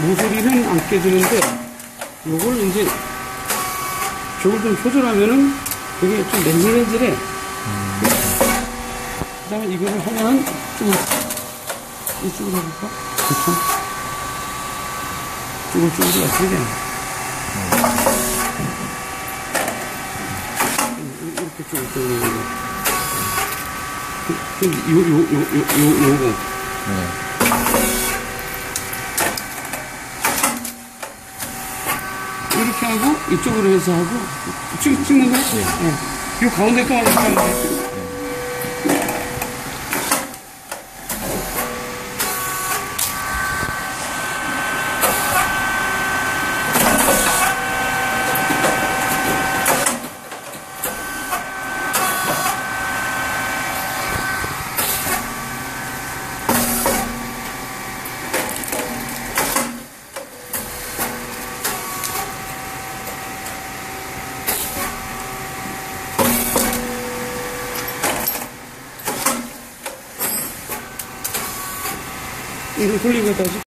모서리는 안 깨지는데 요걸 이제 저걸 좀 조절하면은 이게 좀 맨질맨질해. 그 다음에 이거를 하면은 좀 이쪽으로 해볼까? 그쵸? 쭈글쭈글 어떻게 되나? 이렇게 쭈글쭈글. 그, 그, 요, 요, 요, 요, 요, 요거. 네. 이렇게 하고 이쪽으로 해서 하고 찍, 찍는 거야? 네. 이 가운데 거만 이렇게 하면 돼. 이걸 돌리고 다시